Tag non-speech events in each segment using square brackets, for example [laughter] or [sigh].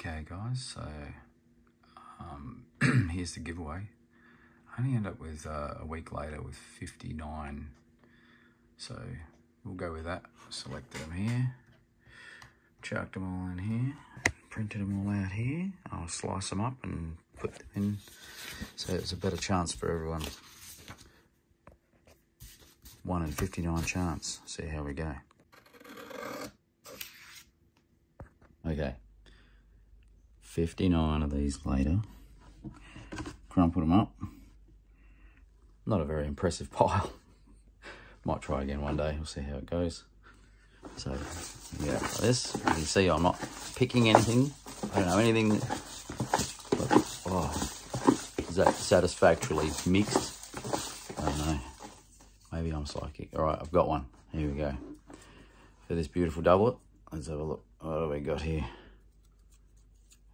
Okay guys, so um, [clears throat] here's the giveaway. I only end up with uh, a week later with 59. So we'll go with that. Selected them here. Chucked them all in here. Printed them all out here. I'll slice them up and put them in so it's a better chance for everyone. 1 in 59 chance. See how we go. Okay. 59 of these later. Crumpled them up. Not a very impressive [laughs] pile. Might try again one day. We'll see how it goes. So, yeah, like this. You can see I'm not picking anything. I don't know anything. But, oh, is that satisfactorily mixed? I don't know. Maybe I'm psychic. All right, I've got one. Here we go. For this beautiful doublet, let's have a look. What do we got here?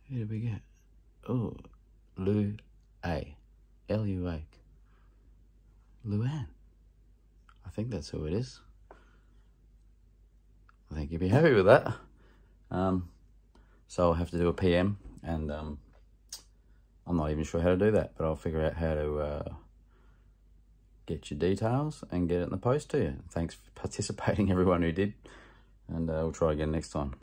Who did we get? Oh, Lu A. L U A. Luann. I think that's who it is. I think you'd be happy with that. Um, so I'll have to do a PM, and um, I'm not even sure how to do that, but I'll figure out how to uh, get your details and get it in the post to you. Thanks for [laughs] participating, everyone who did, and uh, we'll try again next time.